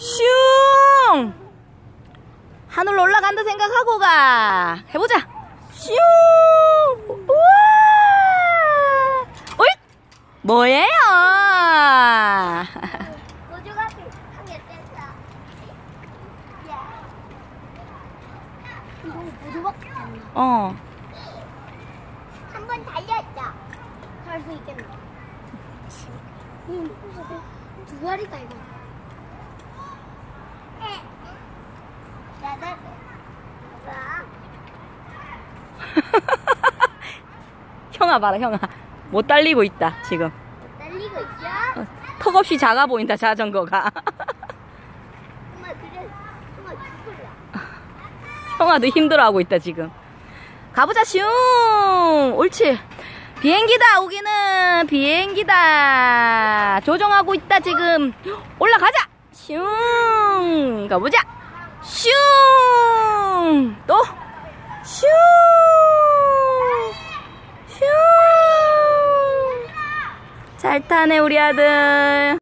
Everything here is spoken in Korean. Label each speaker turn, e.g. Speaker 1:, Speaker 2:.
Speaker 1: 슝! 하늘로 올라간다 생각하고 가. 해보자. 슝! 우와! 어이? 뭐예요? 어.
Speaker 2: 한 번 달렸다. 할수 있겠나? 응, 두 마리다 이거. 야들. 자,
Speaker 1: 형아 봐라, 형아. 못 달리고 있다, 지금.
Speaker 2: 달리고 있어?
Speaker 1: 어, 턱없이 작아 보인다, 자전거가.
Speaker 2: 엄마 그래, 엄마 죽을라.
Speaker 1: 형아도 힘들어하고 있다, 지금. 가보자, 슝! 옳지. 비행기다, 우기는. 비행기다. 조종하고 있다, 지금. 올라가자! 슝! 가보자! 슝! 또! 슝! 슝! 잘 타네, 우리 아들.